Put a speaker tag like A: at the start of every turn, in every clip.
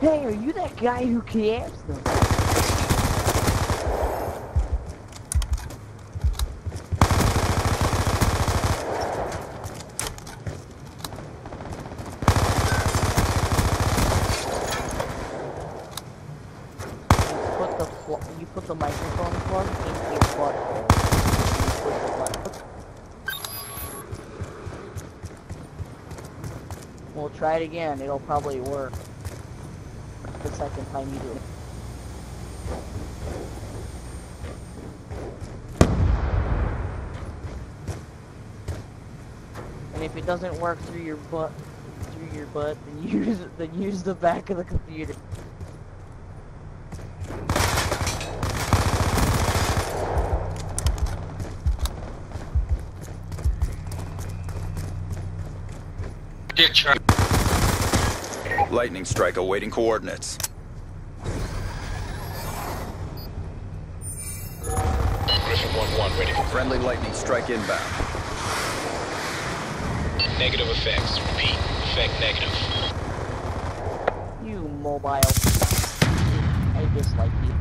A: hey, are you that guy who camps them? you put the microphone plug your butthole. We'll try it again. It'll probably work. The second time you do it. And if it doesn't work through your butt, through your butt, then use then use the back of the computer.
B: Get try.
C: Lightning strike awaiting coordinates.
D: Griffin 1-1, ready for
C: Friendly lightning strike inbound.
D: negative effects. Repeat, effect negative.
A: You mobile. I dislike you.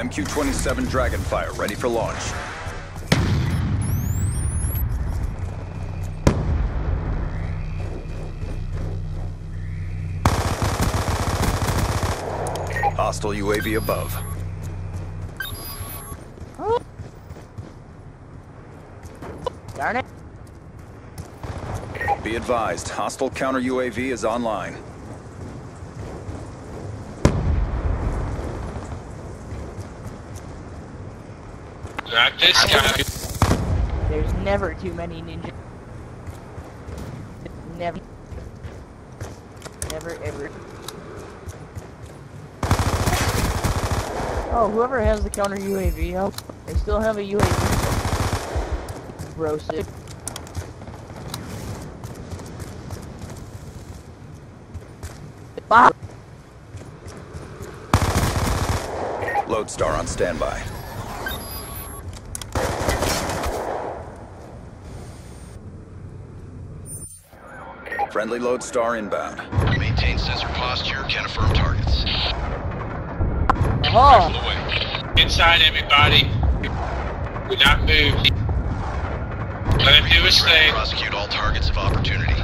C: MQ-27 Dragonfire ready for launch. Hostile UAV above.
A: Darn it.
C: Be advised, hostile counter UAV is online.
B: Not this guy.
A: There's never too many ninja. Never. Never ever. Oh, whoever has the counter UAV, oh, they still have a UAV. Roasted. Bah!
C: Lodestar on standby. Friendly Lodestar inbound.
D: Maintain sensor posture, can affirm targets.
A: Oh,
D: away.
B: Inside everybody. Do not move. Let him do his thing.
D: Prosecute all targets of opportunity.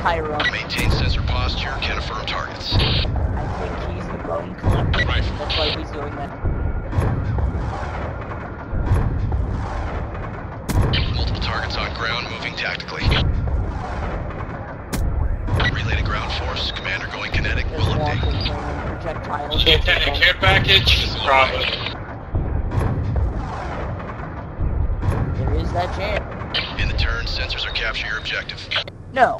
A: Tyrone.
D: Maintain sensor posture, can affirm targets.
A: I think he's the bone collector.
D: Rifle.
A: That's why he's doing that.
D: Multiple targets on ground, moving tactically. Relay to ground force. Commander going kinetic. Will update.
A: random projectiles.
B: Get that care package? Probably.
A: There is that chance.
D: In the turn, sensors are capture your objective.
A: No.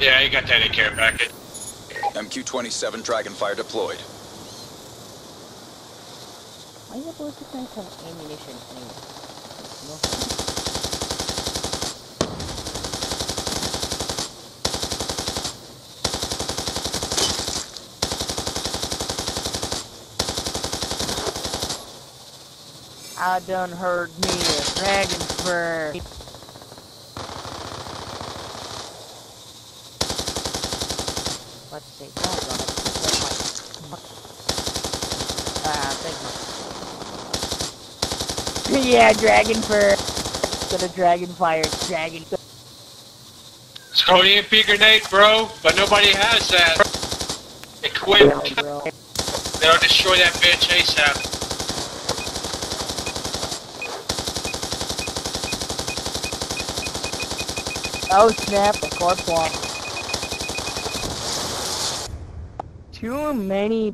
B: Yeah, you got that in care package.
C: MQ-27 Dragonfire deployed.
A: Why the ballistic knife have ammunition anyway? I done heard me a dragon fur. Let's see. Oh. Ah, thank you. yeah, dragon fur. Got a dragon fire, dragon.
B: Called EMP grenade, bro, but nobody has that. Equipped.
A: bro.
B: They'll destroy that bitch ASAP.
A: Oh snap, a car block. Too many